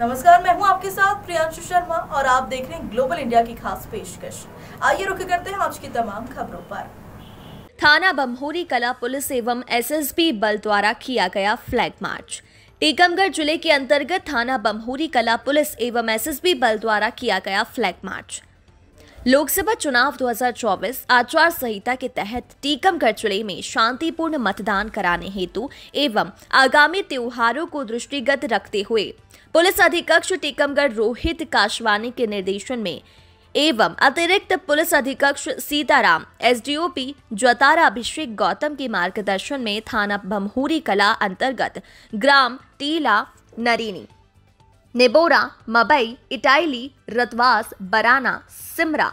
नमस्कार, मैं हूँ आपके साथ प्रियांशु शर्मा और आप देख रहे हैं ग्लोबल इंडिया की खास पेशकश। आइए रुक करते हैं आज की तमाम खबरों पर। थाना बम्होरी कला पुलिस एवं एसएसबी बल द्वारा किया गया फ्लैग मार्च। टीकमगढ़ ज़िले के अंतर्गत थाना बम्होरी कला पुलिस एवं एसएसबी बल द्वारा किया गया फ्लैग मार्च। लोकसभा चुनाव 2024 आचार संहिता के तहत टीकमगढ़ ज़िले में शांतिपूर्ण मतदान कराने हेतु एवं आगामी त्योहारों को दृष्टिगत रखते हुए पुलिस अधीक्षक टीकमगढ़ रोहित काशवानी के निर्देशन में एवं अतिरिक्त पुलिस अधीक्षक सीताराम, एसडीओपी ज्वतारा अभिषेक गौतम के मार्गदर्शन में थाना बम्हूरी कला अंतर्गत ग्राम टीला नरीनी। नेबोरा मबई इटाइली रतवास बराना सिमरा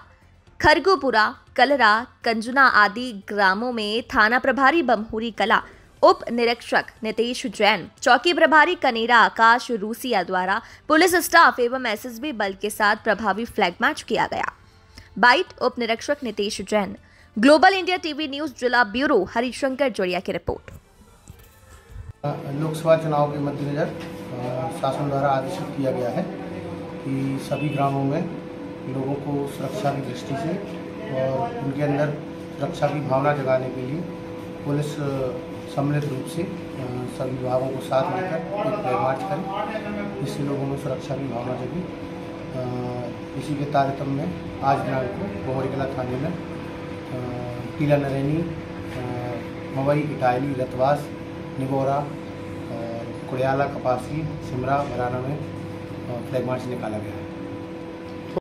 खरगोपुरा कलरा कंजुना आदि ग्रामों में थाना प्रभारी बमहूरी कला उप निरीक्षक नितेश जैन चौकी प्रभारी कनेरा आकाश रूसिया द्वारा पुलिस स्टाफ एवं एसएसबी बल के साथ प्रभावी फ्लैग मार्च किया गया। बाइट उप निरीक्षक Nitesh Jain global India TV news जिला ब्यूरो हरिशंकर जोड़िया की रिपोर्ट। लोकसभा चुनाव के मद्देनज़र शासन द्वारा आदेशित किया गया है कि सभी ग्रामों में लोगों को सुरक्षा की दृष्टि से और उनके अंदर सुरक्षा की भावना जगाने के लिए पुलिस सम्मिलित रूप से सभी विभागों को साथ लेकर एक मार्च करें। जिससे लोगों में सुरक्षा की भावना जगी। इसी के तारतम्य में आज दिनांक को बोमरीकला थाने में टीला नरैनी मवई, इटायली, रतवास, निगोरा कुड़ियाला कपासी सिमरा बराना में फ्लैग मार्च निकाला गया है।